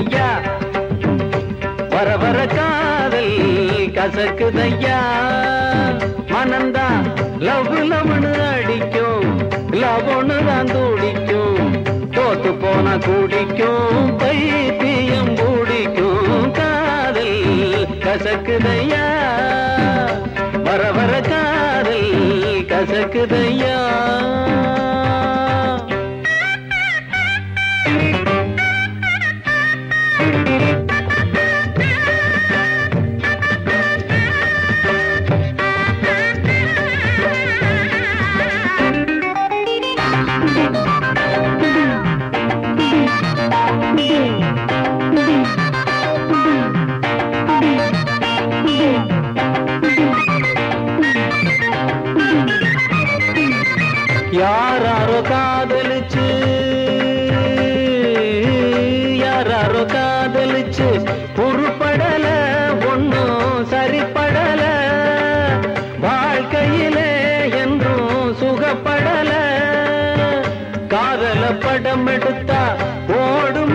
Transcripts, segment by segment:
கசக்குதையா வர வர காதல் கசக்குதையா. மனந்தா லவ் லவ்னு அடிக்கும். லவ்னு தான் துடிக்கும். தோத்து போனா குடிக்கும். பைத்தியம் பிடிக்கும் காதல் கசக்குதையா. வர வர காதல் கசக்குதையா. காதலிச்சு உருப்படல ஒன்னும் சரிப்படல. வாழ்க்கையிலே என்றும் சுகப்படல. காதல படம் எடுத்தா ஓடும்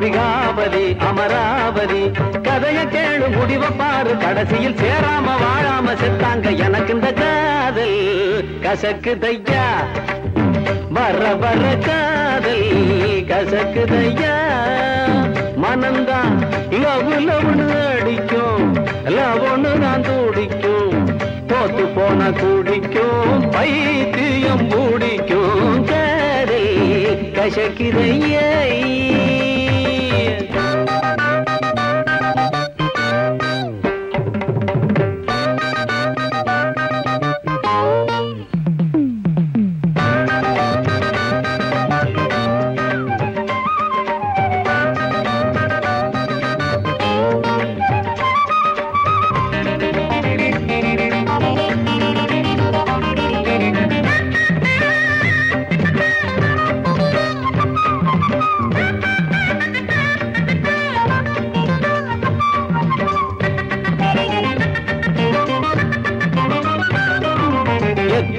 பார்வதி அமராவதி. கதைய கேளு முடிவ பாரு. கடைசியில் சேராம வாழாம செத்தாங்க எனக்கு இந்த காதல். கசக்கு தையா வர வர காதல். கசக்கு தையா மனந்தான் லவ் லவ்னு அடிக்கும். லவ்னு நான் துடிக்கும். போத்து போன குடிக்கும். பைத்தியம் பிடிக்கும். காதல் கசக்குதையே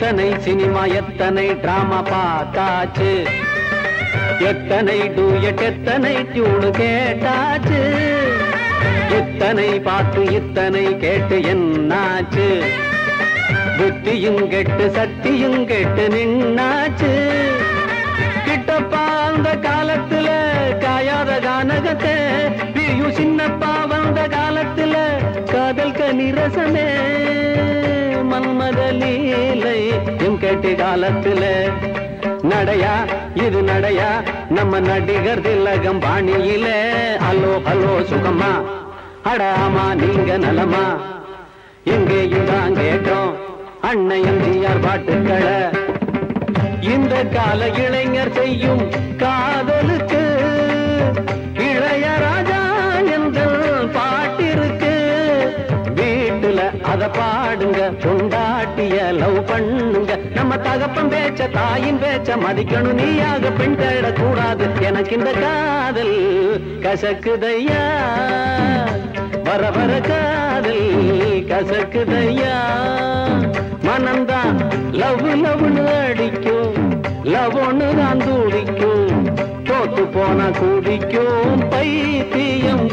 எத்தனை சினிமா எத்தனை டிராமா பார்த்தாச்சு? எத்தனை டூயட் எத்தனை டியூனு கேட்டாச்சு? இத்தனை பார்த்து இத்தனை கேட்டு என்னாச்சு? புத்தியும் கெட்டு சக்தியும் கெட்டு நின்னாச்சு. கிட்டப்பா அந்த காலத்துல காயாத கானகத்தை பிரியும் சின்னப்பா வந்த காலத்துல காதல் கனிரசமே எம் கேட்டு காலத்துல நடையா? இது நடையா? நம்ம நடிகர் திலகம் பாணியில. ஹலோ ஹலோ சுகமா? அடாமா நீங்க நலமா? எங்கேயும் தான் கேட்டோம். அண்ணன் ஜிஆர் பாட்டுக்களை. இந்த கால இளைஞர் செய்யும் கா பாடுங்க கொண்டாட்டிய லவ் பண்ணுங்க. நம்ம தகப்பன் பேச்ச தாயின் பேச்ச மதிக்கணும். நீயாக பெண் தேடக்கூடாது. எனக்கு இந்த காதல் கசக்குதையா? வர வர காதல் கசக்குதையா? மனம்தான் லவ் லவ்னு அடிக்கும். லவ் ஒன்று தான் தூடிக்கும். தோத்து போனா குடிக்கும். பைத்தியம்